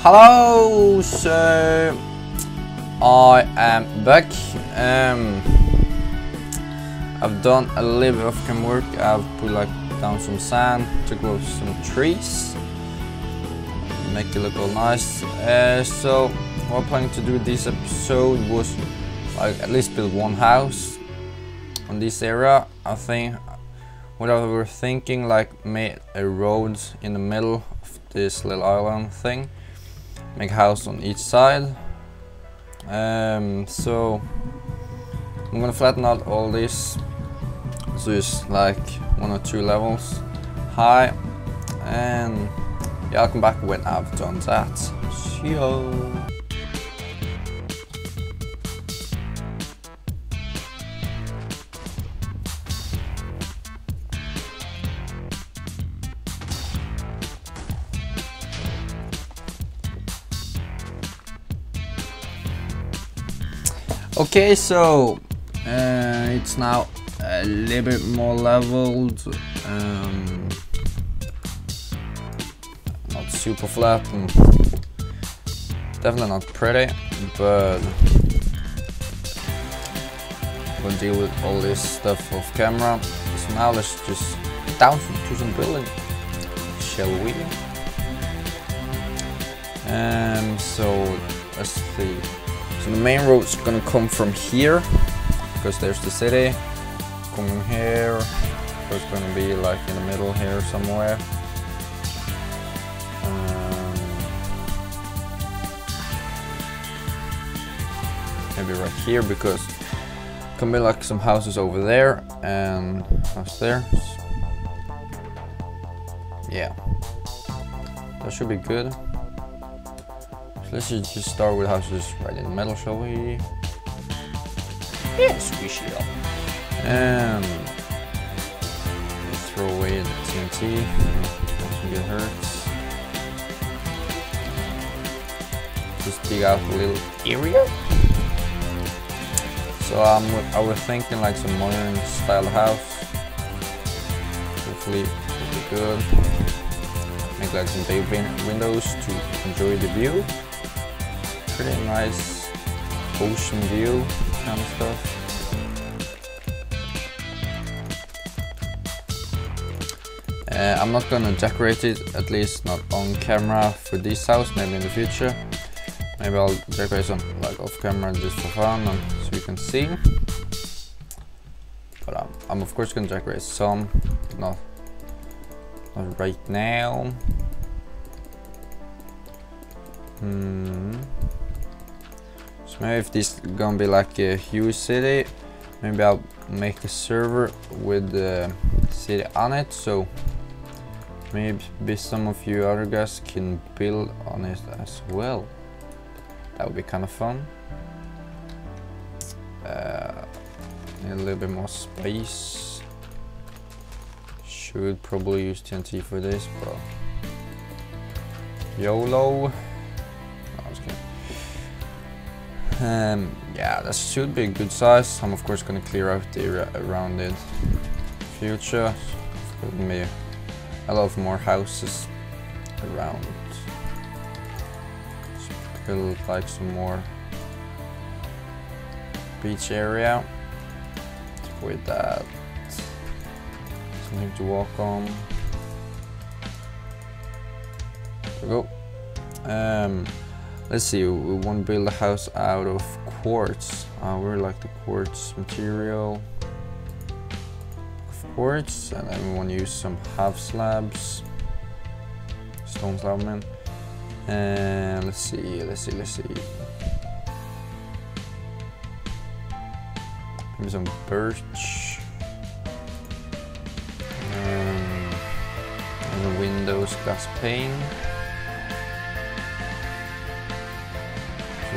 Hello, so I am back. Um, I've done a little bit of cam work. I've put like down some sand, took off some trees, make it look all nice. Uh, so what I'm planning to do this episode was like at least build one house on this area. I think what I were thinking like made a road in the middle of this little island thing make house on each side. Um, so I'm gonna flatten out all this. So it's like one or two levels high. And yeah I'll come back when I've done that. See you Okay, so uh, it's now a little bit more leveled. Um, not super flat and definitely not pretty, but we'll deal with all this stuff off camera. So now let's just down to some building, shall we? Um, so let's see. So the main road is gonna come from here because there's the city coming here. So it's gonna be like in the middle here somewhere. Um, maybe right here because can be like some houses over there and house there. Yeah, that should be good. Let's just start with houses right in the middle, shall we? Yes, we shall. And let's throw away the TNT. Doesn't get hurt. Just dig out a little area. So um, I was thinking like some modern style house. Hopefully it'll be good. Make like some big windows to enjoy the view pretty nice ocean view kind of stuff. Uh, I'm not gonna decorate it, at least not on camera for this house, maybe in the future. Maybe I'll decorate some like off camera just for fun and so you can see. But um, I'm of course gonna decorate some, not, not right now. Hmm. Maybe if this is gonna be like a huge city, maybe I'll make a server with the city on it. So maybe some of you other guys can build on it as well. That would be kind of fun. Uh, a little bit more space. Should probably use TNT for this, but YOLO. Um, yeah, that should be a good size. I'm of course gonna clear out the area around it. Future, gonna be a lot of more houses around. build like some more beach area with that. Something to walk on. There we go. Um, Let's see, we want to build a house out of quartz. Uh, we like the quartz material. Of quartz, and then we want to use some half slabs. Stone slab man. And let's see, let's see, let's see. Maybe some birch. Um, and the windows glass pane.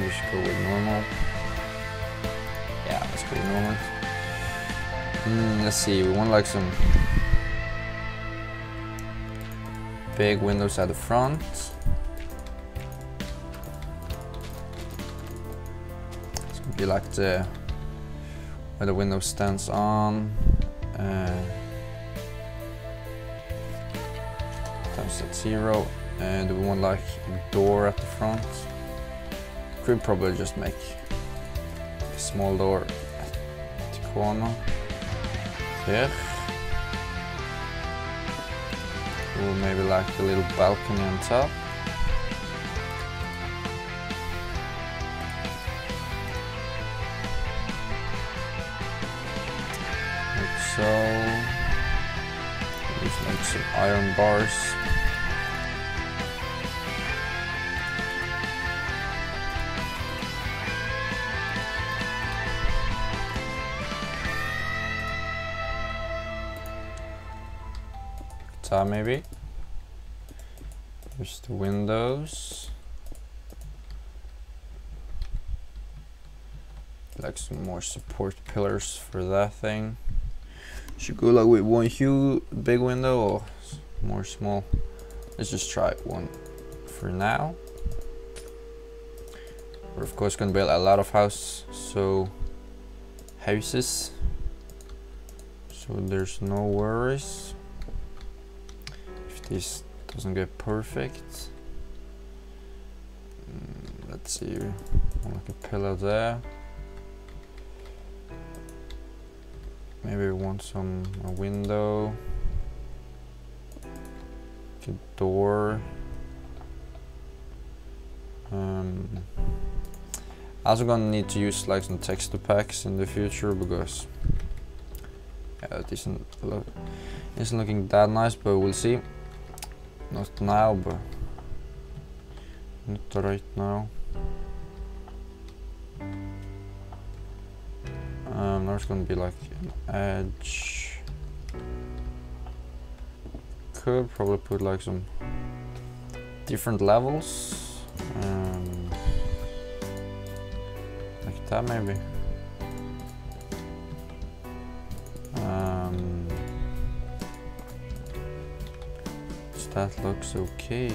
We just go with normal. Yeah, normal. Mm, let's see, we want like some big windows at the front. It's gonna be like the where the window stands on. Uh, times at zero And we want like a door at the front. Could probably just make a small door at the corner. Here. Or maybe like a little balcony on top. Like so. Just make some iron bars. Maybe. There's the windows. Like some more support pillars for that thing. Should go like with one huge big window or more small. Let's just try one for now. We're of course gonna build a lot of house, so houses. So there's no worries this doesn't get perfect. Mm, let's see, like a pillar there. Maybe we want some a window, a door. Um, also gonna need to use like some texture packs in the future because yeah, it isn't look isn't looking that nice, but we'll see. Not now, but not right now. Um, there's gonna be like an edge. Could probably put like some different levels. Um, like that maybe. That looks okay.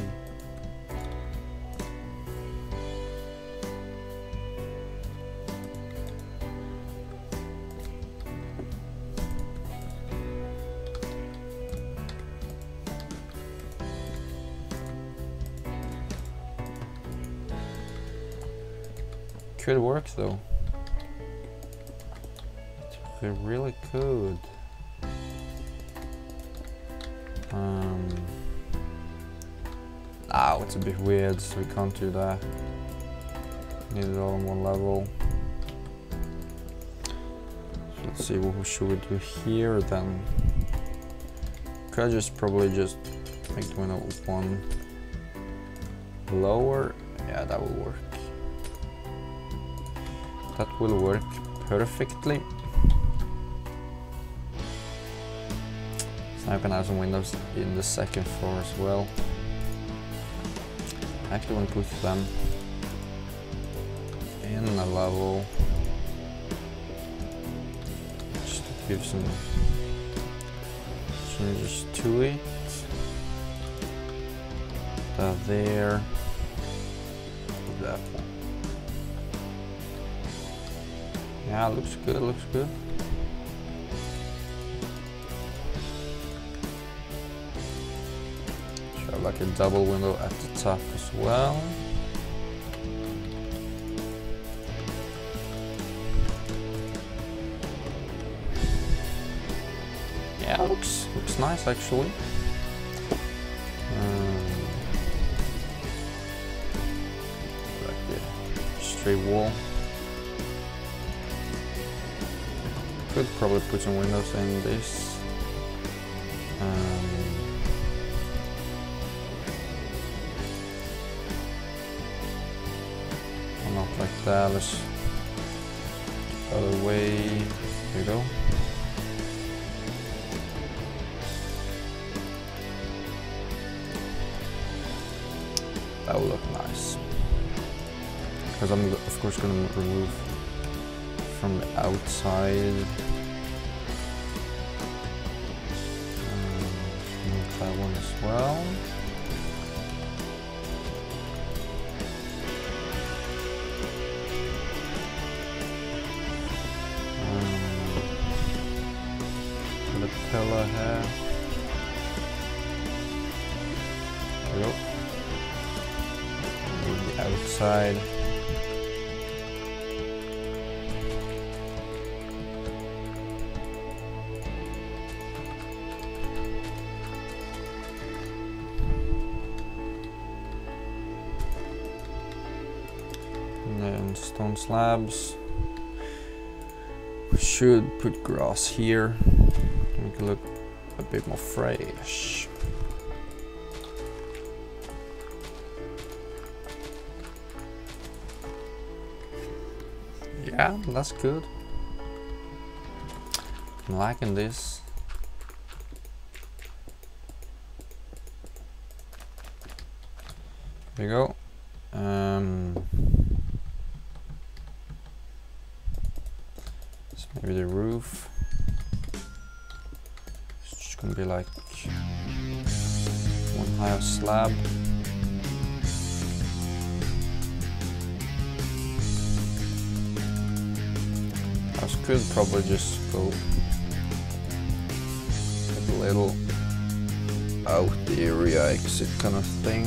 Could work though. It really could. Um, ah, it's a bit weird, so we can't do that. Need it all on one level. So let's see, what should we do here then? Could I just probably just make the window one lower? Yeah, that will work. That will work perfectly. So I can have some windows in the second floor as well. Actually want to put them in a level just to give some changes to it. There, that one. Yeah, looks good, looks good. Like a double window at the top as well. Yeah, looks looks nice actually. Um, like a straight wall. could probably put some windows in this. That. Other way. There you go. That will look nice. Because I'm of course going to remove from the outside. Um, that one as well. Outside. And then stone slabs. We should put grass here. Make it look a bit more fresh. Yeah, that's good. I'm liking this. There you go. I could probably just go a little out the area exit kind of thing.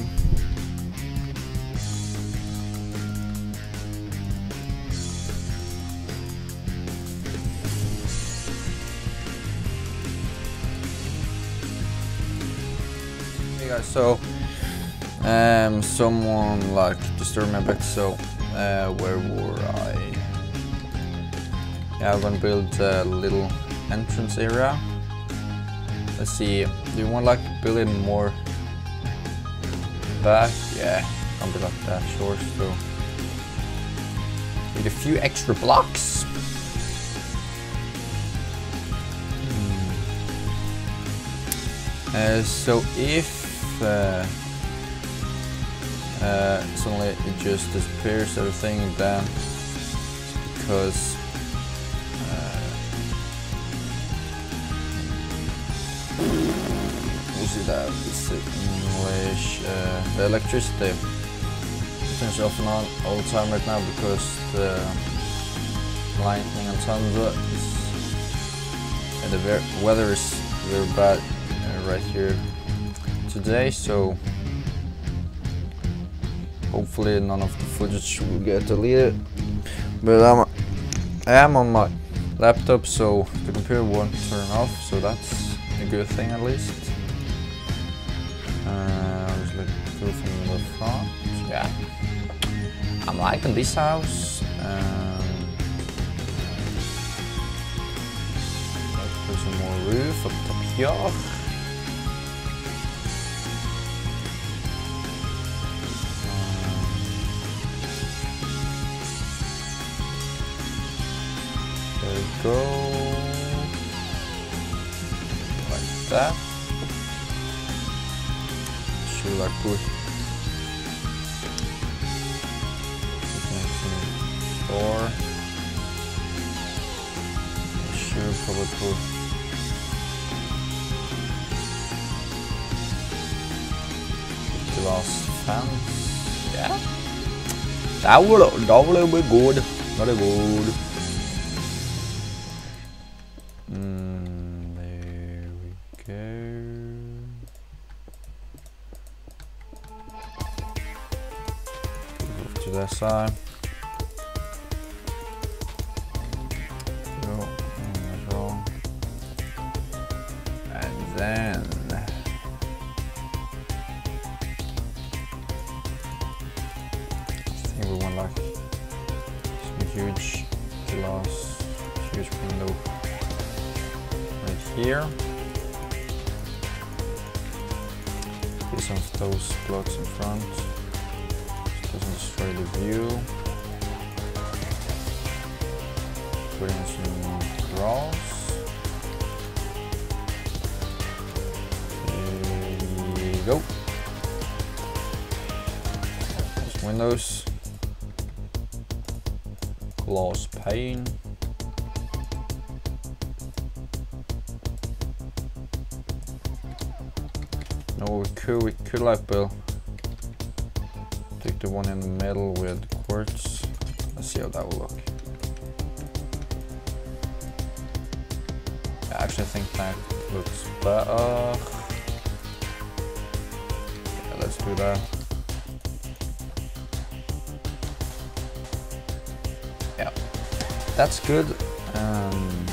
Hey guys, so um, someone like disturbed my bit. So uh, where were I? Yeah, I'm gonna build a little entrance area. Let's see. Do you want like building more back? Yeah, be like that short. So need a few extra blocks. Hmm. Uh, so if uh, uh, suddenly it just disappears everything then because is it that is English uh, the electricity turns off and on all the time right now because the lightning and thunder is and the weather is very bad uh, right here today so hopefully none of the footage will get deleted. But I'm I am on my laptop so the computer won't turn off so that's a good thing at least I'm liking this house um, put some more roof up top here There we go. Like that. Should I put four? Probably put glass fence. Yeah. That will that will be good. Very good. Mm, there we go. Move to that side. Glass pane. No, we could, we could like build. Take the one in the middle with quartz. Let's see how that will look. I actually think that looks better. Yeah, let's do that. That's good. Um,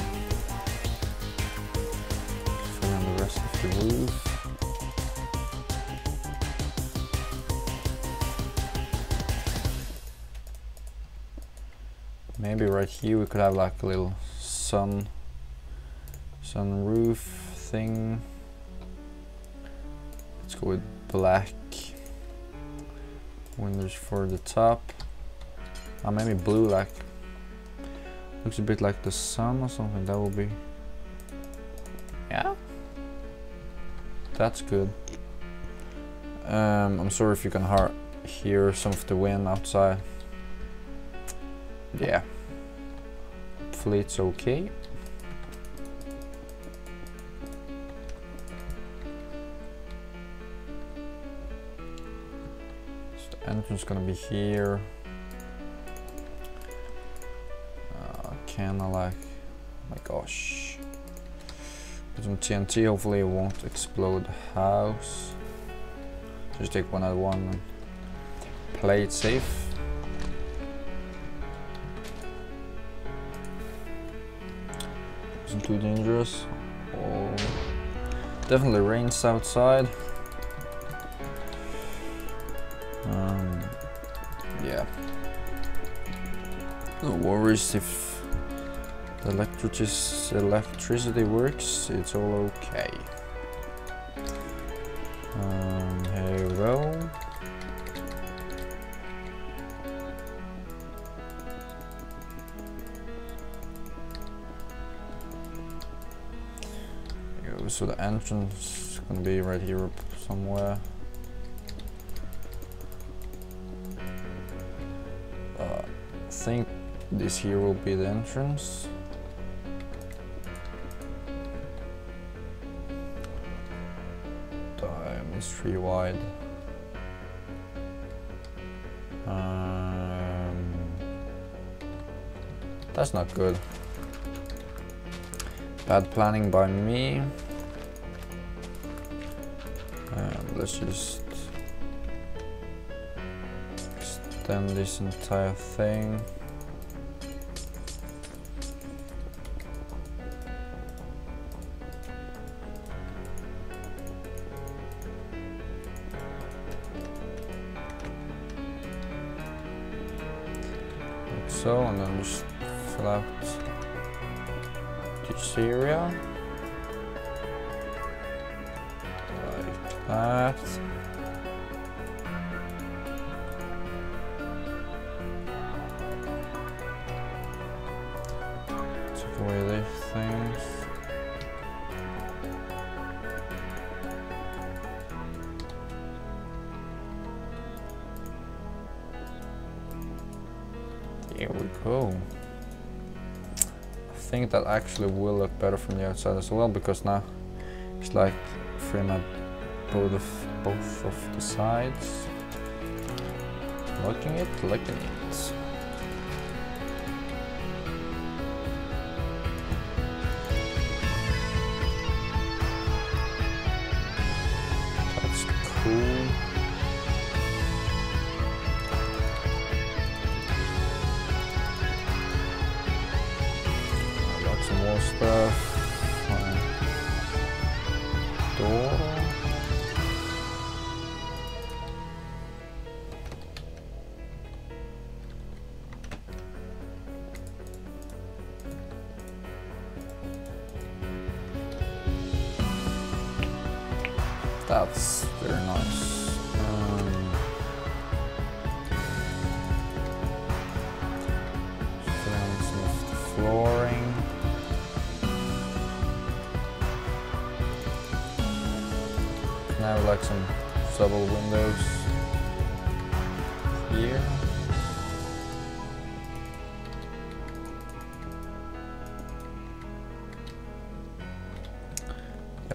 fill in the rest of the roof. Maybe right here we could have like a little sun sun roof thing. Let's go with black windows for the top. Or maybe blue like looks a bit like the sun or something. That will be yeah. That's good. Um, I'm sorry if you can hear some of the wind outside. Yeah. Hopefully it's okay. So the entrance gonna be here. Kinda like, oh my gosh. Put some TNT, hopefully it won't explode the house. Just take one at one and play it safe. Isn't too dangerous. Oh, definitely rains outside. Um, yeah. No worries if electricity works, it's all okay. Um, here so the entrance is gonna be right here somewhere. Uh, I think this here will be the entrance. Three wide. Um, that's not good. Bad planning by me. Um, let's just extend this entire thing. That. Take away these things. There we go. I think that actually will look better from the outside as well because now it's like frame both of both of the sides. Locking it, locking it. That's cool. I got some more stuff.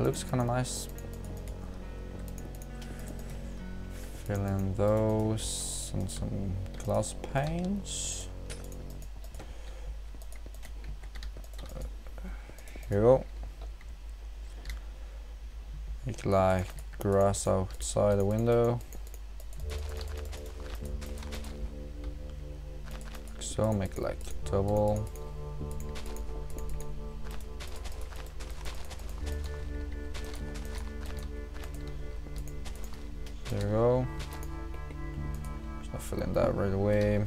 Looks kind of nice. fill in those and some glass panes. Here we go. Make like grass outside the window. Like so, make like double. There we go. Just not filling that right away.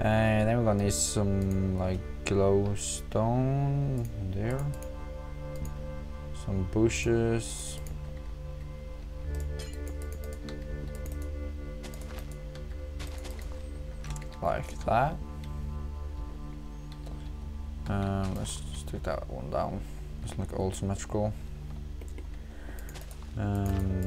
And then we're gonna need some like glowstone there. Some bushes. Like that. Um, let's take that one down. It's like all symmetrical. Um,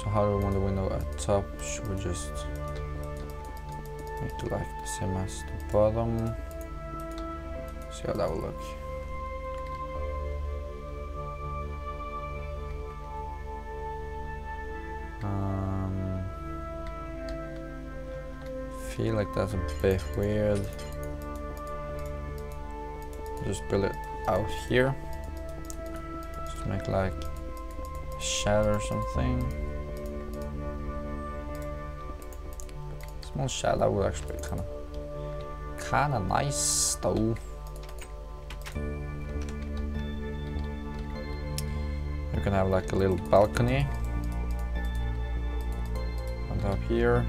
so how do we want the window at top? Should we just make it like the same as the bottom? See how that will look. Feel like that's a bit weird. Just build it out here. Just make like a shadow or something. Small shadow would actually be kind of kind of nice though. You can have like a little balcony and up here.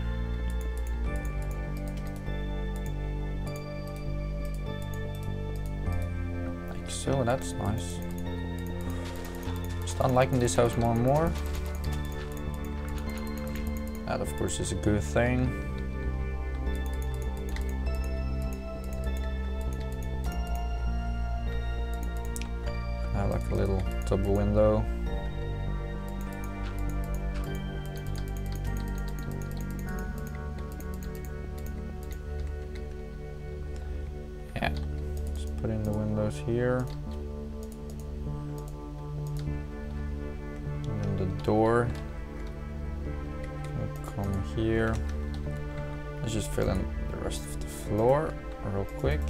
So, that's nice. Start liking this house more and more. That of course is a good thing. I like a little double window. Yeah, just put in the windows here. And then the door will come here. Let's just fill in the rest of the floor real quick.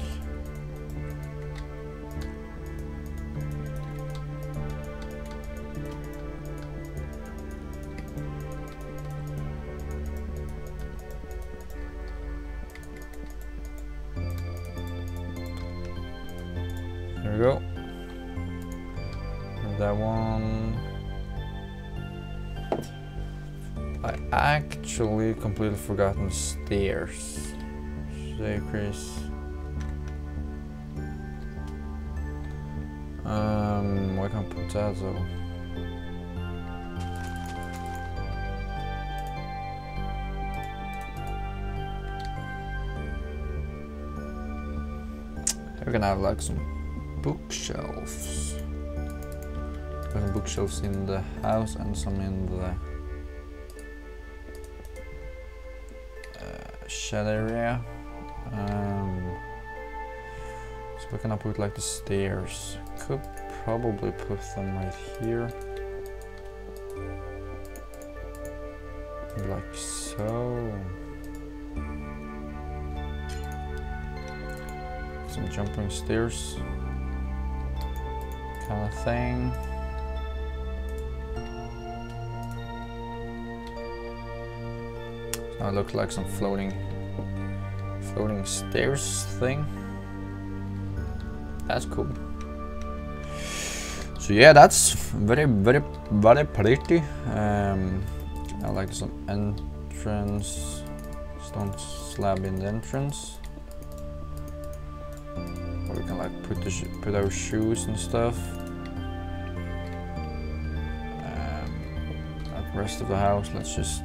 Completely forgotten stairs. Chris. Um, why can't put that though? We're gonna have like some bookshelves. Some bookshelves in the house and some in the shed area. Um, so we're gonna put like the stairs. Could probably put them right here. Like so. Some jumping stairs kind of thing. Now it looks like some floating floating stairs thing. That's cool. So yeah, that's very, very, very pretty. Um, I like some entrance, stone slab in the entrance. Where we can like put the put our shoes and stuff. Um, rest of the house, let's just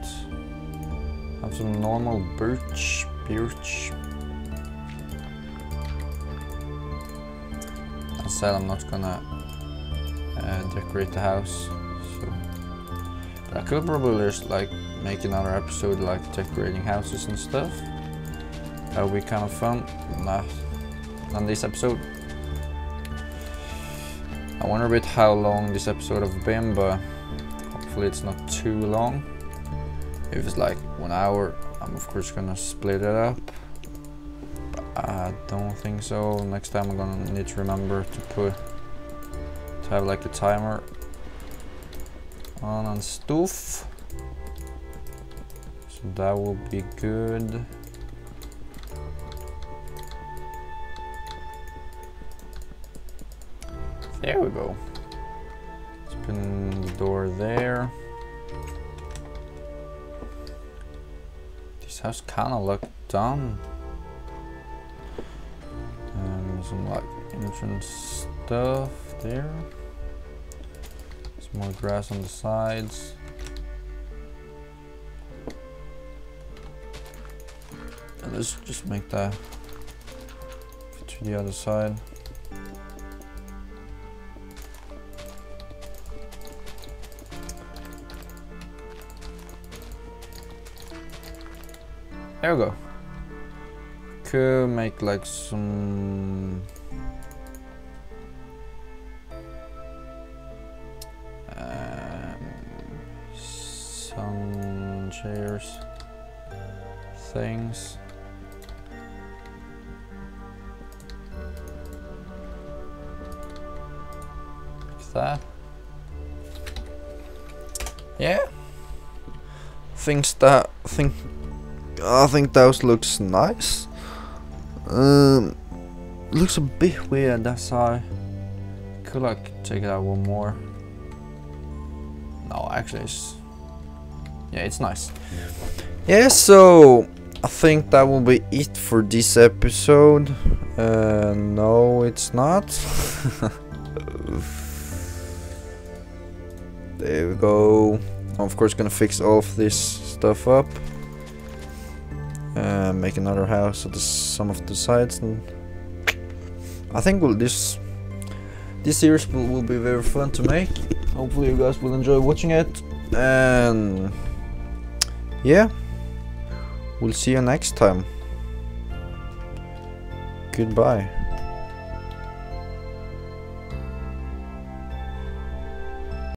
have some normal birch, birch. I'm not gonna uh, decorate the house, so but I could probably just like make another episode like decorating houses and stuff. That would be kind of fun. Not on this episode. I wonder a bit how long this episode have been, but hopefully it's not too long. If it's like one hour, I'm of course gonna split it up. I don't think so. Next time I'm gonna need to remember to put to have like a timer on and stuff. So that will be good. There we go. Open the door there. This house kinda looked done some like entrance stuff there. Some more grass on the sides. And let's just make that to the other side. There we go. Could make like some um, some chairs things. Like that. Yeah. Things that think I think those looks nice. Um, looks a bit weird. That's why. Could like take it out one more. No, actually, it's yeah, it's nice. Yeah, so I think that will be it for this episode. Uh, no, it's not. there we go. I'm of course gonna fix all of this stuff up. Uh, make another house at the, some of the sides and I think we'll, this this series will, will be very fun to make. Hopefully you guys will enjoy watching it and yeah we'll see you next time. Goodbye